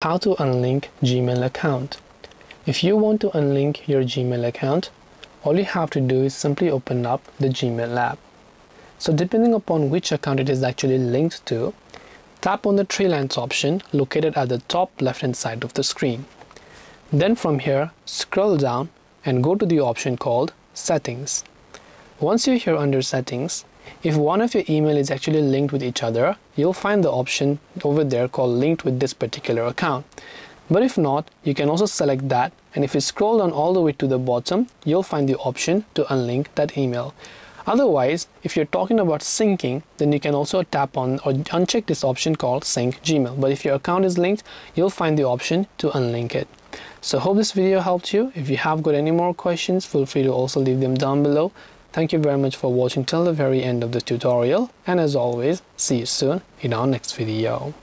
how to unlink Gmail account. If you want to unlink your Gmail account, all you have to do is simply open up the Gmail app. So depending upon which account it is actually linked to, tap on the three lines option located at the top left hand side of the screen. Then from here, scroll down and go to the option called settings. Once you're here under settings, if one of your email is actually linked with each other, you'll find the option over there called linked with this particular account. But if not, you can also select that and if you scroll down all the way to the bottom, you'll find the option to unlink that email. Otherwise, if you're talking about syncing, then you can also tap on or uncheck this option called sync Gmail. But if your account is linked, you'll find the option to unlink it. So hope this video helped you. If you have got any more questions, feel free to also leave them down below. Thank you very much for watching till the very end of this tutorial and as always, see you soon in our next video.